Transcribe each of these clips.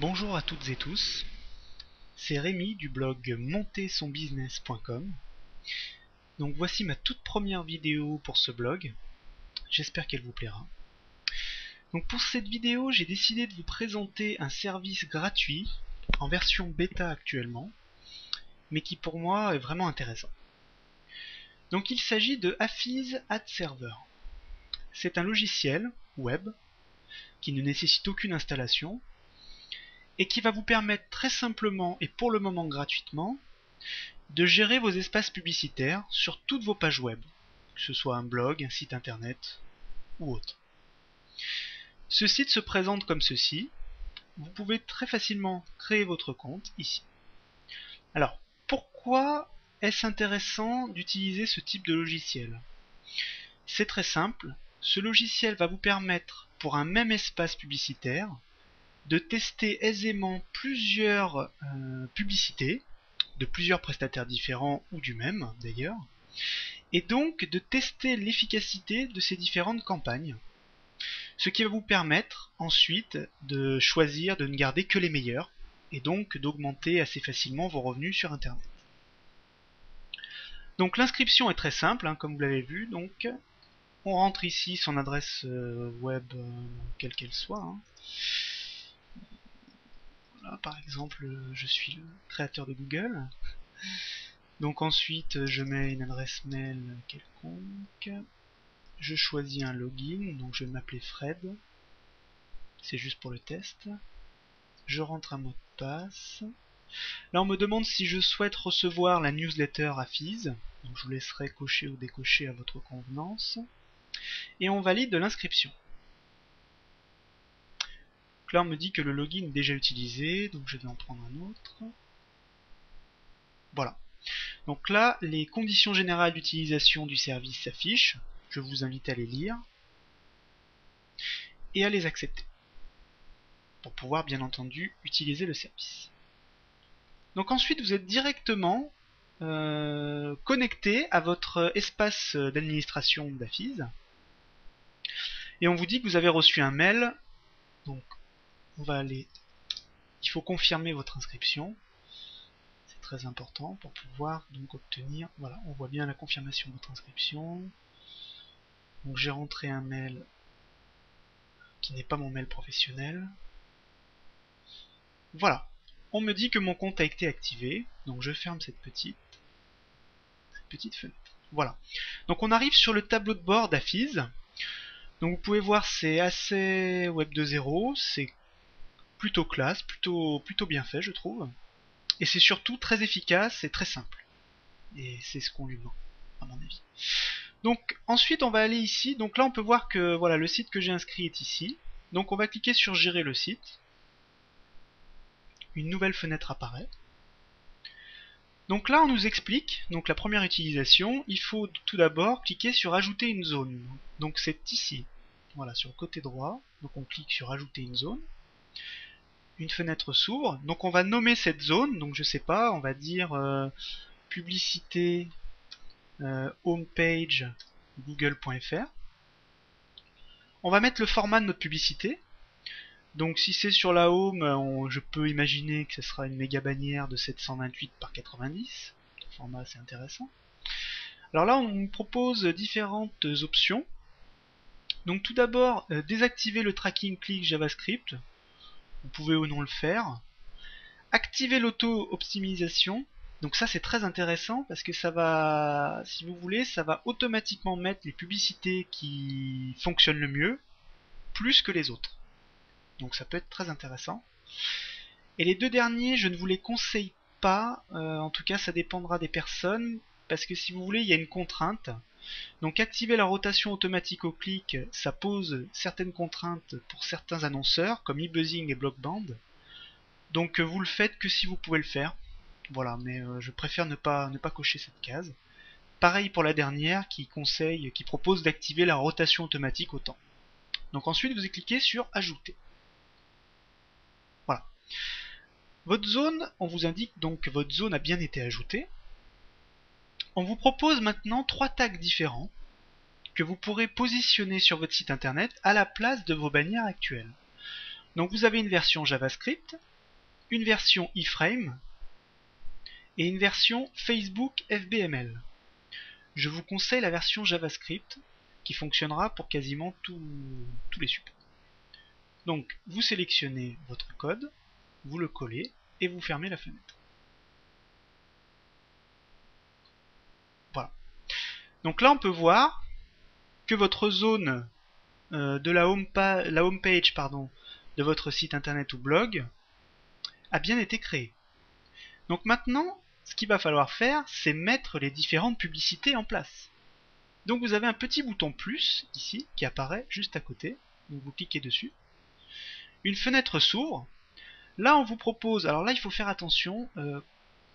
Bonjour à toutes et tous, c'est Rémi du blog montersonbusiness.com. Donc voici ma toute première vidéo pour ce blog, j'espère qu'elle vous plaira. Donc pour cette vidéo, j'ai décidé de vous présenter un service gratuit en version bêta actuellement, mais qui pour moi est vraiment intéressant. Donc il s'agit de Affiz Ad Server. C'est un logiciel web qui ne nécessite aucune installation et qui va vous permettre très simplement et pour le moment gratuitement de gérer vos espaces publicitaires sur toutes vos pages web, que ce soit un blog, un site internet ou autre. Ce site se présente comme ceci. Vous pouvez très facilement créer votre compte ici. Alors, pourquoi est-ce intéressant d'utiliser ce type de logiciel? C'est très simple. Ce logiciel va vous permettre, pour un même espace publicitaire, de tester aisément plusieurs euh, publicités de plusieurs prestataires différents ou du même d'ailleurs, et donc de tester l'efficacité de ces différentes campagnes. Ce qui va vous permettre ensuite de choisir de ne garder que les meilleurs et donc d'augmenter assez facilement vos revenus sur Internet. Donc l'inscription est très simple, hein, comme vous l'avez vu. Donc on rentre ici son adresse euh, web, euh, quelle qu'elle soit. Hein par exemple, je suis le créateur de Google. Donc ensuite, je mets une adresse mail quelconque. Je choisis un login, donc je vais m'appeler Fred. C'est juste pour le test. Je rentre un mot de passe. Là, on me demande si je souhaite recevoir la newsletter à Fizz. Donc je vous laisserai cocher ou décocher à votre convenance. Et on valide l'inscription là on me dit que le login est déjà utilisé, donc je vais en prendre un autre. Voilà. Donc là, les conditions générales d'utilisation du service s'affichent. Je vous invite à les lire et à les accepter pour pouvoir bien entendu utiliser le service. Donc ensuite, vous êtes directement euh, connecté à votre espace d'administration d'Affiz et on vous dit que vous avez reçu un mail donc on va aller. Il faut confirmer votre inscription. C'est très important pour pouvoir donc obtenir. Voilà on voit bien la confirmation de votre inscription. Donc j'ai rentré un mail qui n'est pas mon mail professionnel. Voilà. On me dit que mon compte a été activé. Donc je ferme cette petite petite fenêtre. Voilà. Donc on arrive sur le tableau de bord d'Affiz donc vous pouvez voir c'est assez web 2.0 c'est plutôt classe, plutôt, plutôt bien fait, je trouve. Et c'est surtout très efficace et très simple. Et c'est ce qu'on lui demande, à mon avis. Donc ensuite on va aller ici, donc là on peut voir que voilà le site que j'ai inscrit est ici. Donc on va cliquer sur gérer le site. Une nouvelle fenêtre apparaît. Donc là on nous explique, donc la première utilisation, il faut tout d'abord cliquer sur ajouter une zone. Donc c'est ici, voilà sur le côté droit, donc on clique sur ajouter une zone une fenêtre s'ouvre. Donc on va nommer cette zone, donc je sais pas, on va dire euh, publicité euh, homepage google.fr. On va mettre le format de notre publicité. Donc si c'est sur la home, je peux imaginer que ce sera une méga bannière de 728 par 90. Le format assez intéressant. Alors là, on nous propose différentes options. Donc tout d'abord, euh, désactiver le tracking click JavaScript vous pouvez ou non le faire. Activer l'auto-optimisation. Donc ça c'est très intéressant parce que ça va, si vous voulez, ça va automatiquement mettre les publicités qui fonctionnent le mieux plus que les autres. Donc ça peut être très intéressant. Et les deux derniers, je ne vous les conseille pas. Euh, en tout cas, ça dépendra des personnes parce que si vous voulez, il y a une contrainte. Donc activer la rotation automatique au clic, ça pose certaines contraintes pour certains annonceurs, comme eBuzzing et Blockband. Donc euh, vous le faites que si vous pouvez le faire. Voilà, mais euh, je préfère ne pas, ne pas cocher cette case. Pareil pour la dernière qui conseille, qui propose d'activer la rotation automatique autant. Donc ensuite vous cliquez sur ajouter. Voilà. Votre zone, on vous indique donc que votre zone a bien été ajoutée. On vous propose maintenant trois tags différents que vous pourrez positionner sur votre site internet à la place de vos bannières actuelles. Donc vous avez une version JavaScript, une version iframe et une version Facebook FBML. Je vous conseille la version JavaScript qui fonctionnera pour quasiment tous les supports. Donc vous sélectionnez votre code, vous le collez et vous fermez la fenêtre. Voilà. Donc là on peut voir que votre zone euh, de la home, page de votre site internet ou blog a bien été créée. Donc maintenant, ce qu'il va falloir faire, c'est mettre les différentes publicités en place. Donc vous avez un petit bouton plus ici qui apparaît juste à côté. Vous cliquez dessus. Une fenêtre s'ouvre. Là on vous propose, alors là il faut faire attention, euh,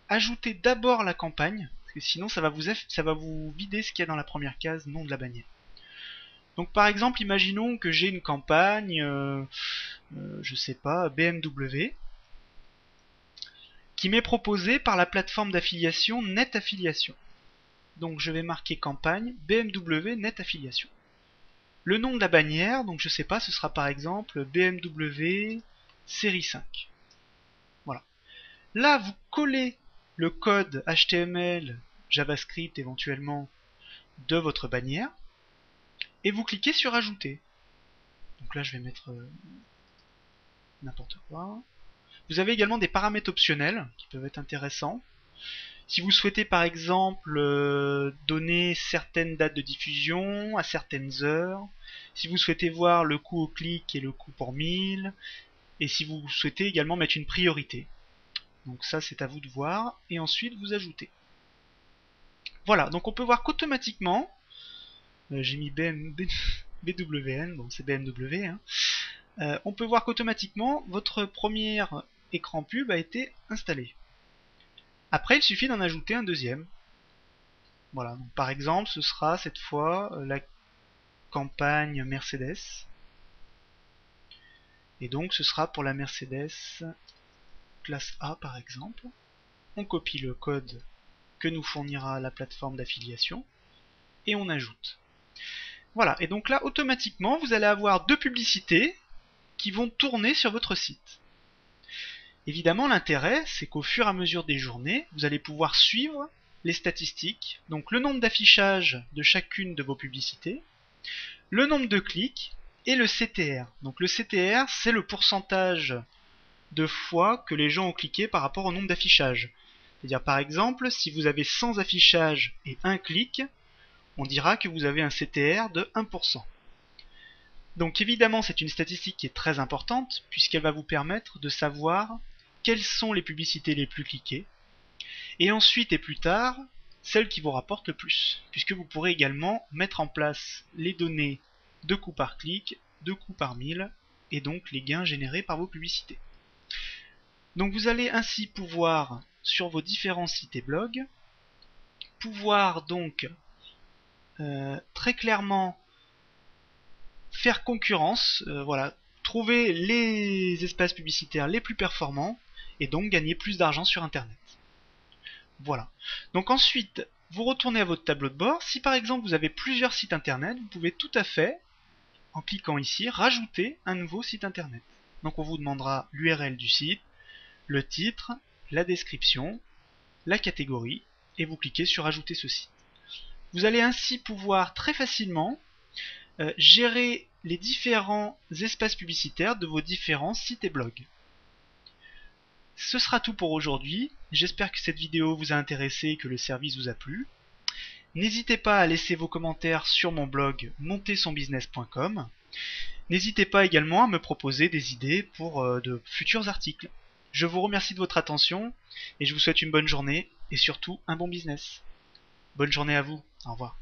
ajouter d'abord la campagne, sinon ça va vous, ça va vous vider ce qu'il y a dans la première case, nom de la bannière. Donc par exemple, imaginons que j'ai une campagne, euh, euh, je sais pas, BMW, qui m'est proposée par la plateforme d'affiliation Net Affiliation. Donc je vais marquer campagne BMW Net Affiliation. Le nom de la bannière, donc je sais pas, ce sera par exemple BMW série 5. Voilà. Là, vous collez le code HTML, JavaScript éventuellement de votre bannière et vous cliquez sur ajouter. Donc là, je vais mettre euh, n'importe quoi. Vous avez également des paramètres optionnels qui peuvent être intéressants. Si vous souhaitez par exemple euh, donner certaines dates de diffusion à certaines heures, si vous souhaitez voir le coût au clic et le coût pour 1000, et si vous souhaitez également mettre une priorité. Donc ça c'est à vous de voir, et ensuite vous ajoutez. Voilà, donc on peut voir qu'automatiquement, euh, j'ai mis BWN, bon c'est BMW, hein, euh, on peut voir qu'automatiquement votre premier écran pub a été installé. Après, il suffit d'en ajouter un deuxième. Voilà, donc par exemple, ce sera cette fois euh, la campagne Mercedes. Et donc ce sera pour la Mercedes classe A par exemple. On copie le code que nous fournira la plateforme d'affiliation et on ajoute. Voilà, et donc là automatiquement vous allez avoir deux publicités qui vont tourner sur votre site. Évidemment, l'intérêt, c'est qu'au fur et à mesure des journées, vous allez pouvoir suivre les statistiques, donc le nombre d'affichages de chacune de vos publicités, le nombre de clics et le CTR. Donc le CTR, c'est le pourcentage de fois que les gens ont cliqué par rapport au nombre d'affichages. C'est-à-dire par exemple, si vous avez 100 affichages et 1 clic, on dira que vous avez un CTR de 1%. Donc évidemment, c'est une statistique qui est très importante puisqu'elle va vous permettre de savoir quelles sont les publicités les plus cliquées, et ensuite et plus tard, celles qui vous rapportent le plus, puisque vous pourrez également mettre en place les données de coûts par clic, de coûts par mille, et donc les gains générés par vos publicités. Donc vous allez ainsi pouvoir, sur vos différents sites et blogs, pouvoir donc euh, très clairement faire concurrence, euh, voilà, trouver les espaces publicitaires les plus performants et donc gagner plus d'argent sur Internet. Voilà. Donc ensuite, vous retournez à votre tableau de bord. Si par exemple vous avez plusieurs sites Internet, vous pouvez tout à fait, en cliquant ici, rajouter un nouveau site Internet. Donc on vous demandera l'URL du site, le titre, la description, la catégorie, et vous cliquez sur Ajouter ce site. Vous allez ainsi pouvoir très facilement euh, gérer les différents espaces publicitaires de vos différents sites et blogs. Ce sera tout pour aujourd'hui. J'espère que cette vidéo vous a intéressé et que le service vous a plu. N'hésitez pas à laisser vos commentaires sur mon blog montersonbusiness.com. N'hésitez pas également à me proposer des idées pour euh, de futurs articles. Je vous remercie de votre attention et je vous souhaite une bonne journée et surtout un bon business. Bonne journée à vous. Au revoir.